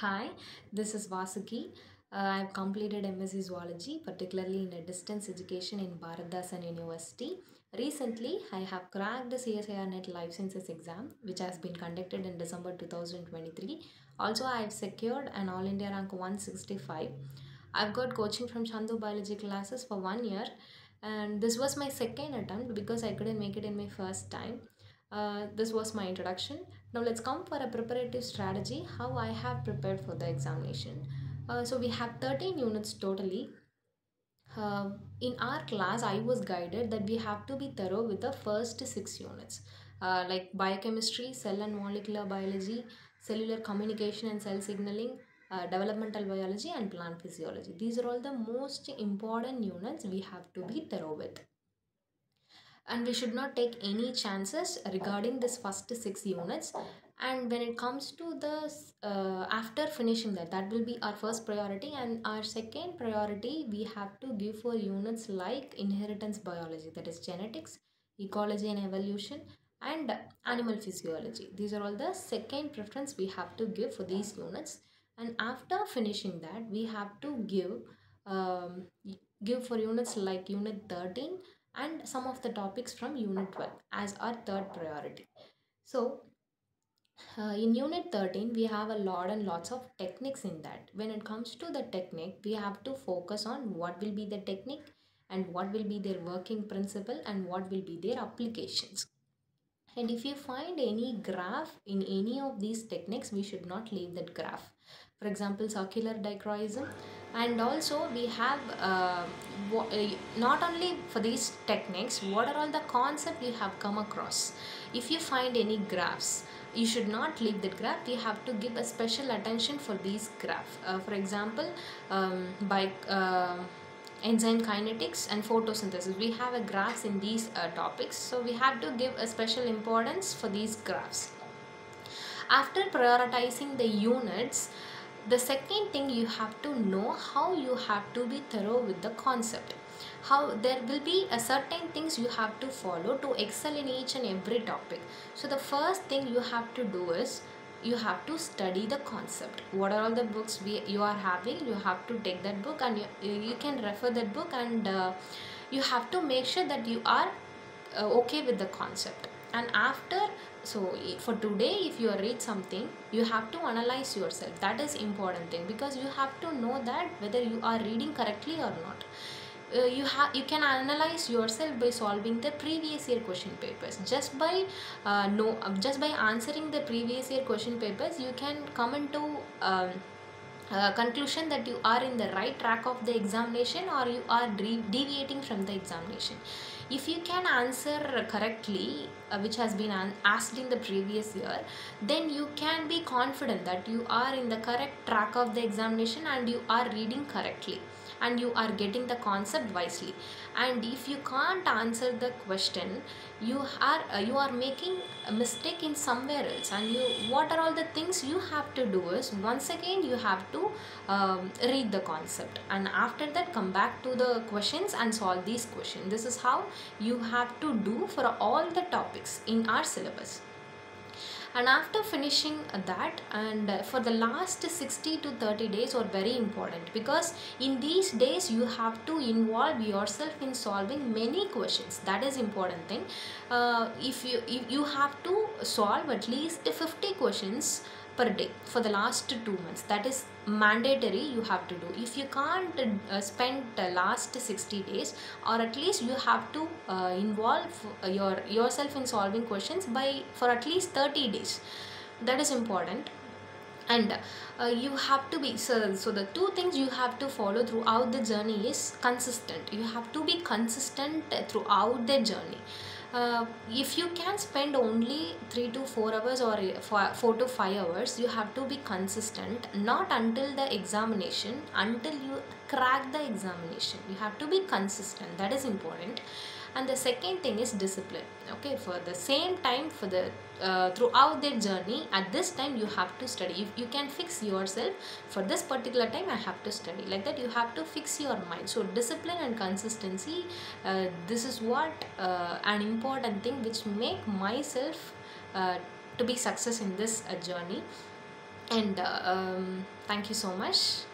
Hi, this is Vasuki. Uh, I've completed MSc Zoology, particularly in a distance education in Bharathidasan University. Recently, I have cracked the CSIR NET Life Sciences exam, which has been conducted in December 2023. Also, I have secured an All India rank 165. I've got coaching from Chandu Biology classes for one year, and this was my second attempt because I couldn't make it in my first time. Uh, this was my introduction. Now let's come for a preparative strategy how I have prepared for the examination. Uh, so we have 13 units totally. Uh, in our class, I was guided that we have to be thorough with the first six units, uh, like biochemistry, cell and molecular biology, cellular communication and cell signaling, uh, developmental biology, and plant physiology. These are all the most important units we have to be thorough with and we should not take any chances regarding this first six units. And when it comes to the uh, after finishing that that will be our first priority. And our second priority we have to give for units like inheritance biology that is genetics ecology and evolution and animal physiology. These are all the second preference we have to give for these units. And after finishing that we have to give um, give for units like unit 13 and some of the topics from unit 12 as our third priority. So uh, in unit 13 we have a lot and lots of techniques in that. When it comes to the technique we have to focus on what will be the technique and what will be their working principle and what will be their applications and if you find any graph in any of these techniques we should not leave that graph. For example circular dichroism. And also we have uh, not only for these techniques what are all the concepts you have come across? If you find any graphs you should not leave that graph. You have to give a special attention for these graph. Uh, for example um, by uh, enzyme kinetics and photosynthesis. We have a graphs in these uh, topics so we have to give a special importance for these graphs. After prioritizing the units the second thing you have to know how you have to be thorough with the concept. How there will be a certain things you have to follow to excel in each and every topic. So the first thing you have to do is you have to study the concept. What are all the books we you are having? You have to take that book and you, you can refer that book and uh, you have to make sure that you are uh, okay with the concept. And after so for today if you read something you have to analyze yourself. That is important thing because you have to know that whether you are reading correctly or not uh, you have you can analyze yourself by solving the previous year question papers. Just by uh, no just by answering the previous year question papers you can come into um, uh, conclusion that you are in the right track of the examination or you are deviating from the examination. If you can answer correctly uh, which has been asked in the previous year then you can be confident that you are in the correct track of the examination and you are reading correctly and you are getting the concept wisely. And if you can't answer the question you are uh, you are making a mistake in somewhere else. And you what are all the things you have to do is once again you have to um, read the concept. And after that come back to the questions and solve these questions. This is how you have to do for all the topics in our syllabus and after finishing that and for the last 60 to 30 days are very important because in these days you have to involve yourself in solving many questions. That is important thing. Uh, if you if you have to solve at least 50 questions per day for the last two months that is mandatory you have to do. If you can't uh, spend the last 60 days or at least you have to uh, involve your yourself in solving questions by for at least 30 days that is important. And uh, you have to be so, so the two things you have to follow throughout the journey is consistent. You have to be consistent throughout the journey. Uh, if you can spend only 3 to 4 hours or 4 to 5 hours you have to be consistent not until the examination until you crack the examination. You have to be consistent. That is important. And the second thing is discipline. Okay for the same time for the uh, throughout their journey at this time you have to study. If you can fix yourself for this particular time i have to study. Like that you have to fix your mind. So discipline and consistency uh, this is what uh, an important thing which make myself uh, to be success in this uh, journey. And uh, um, thank you so much